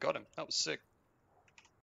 got him. That was sick.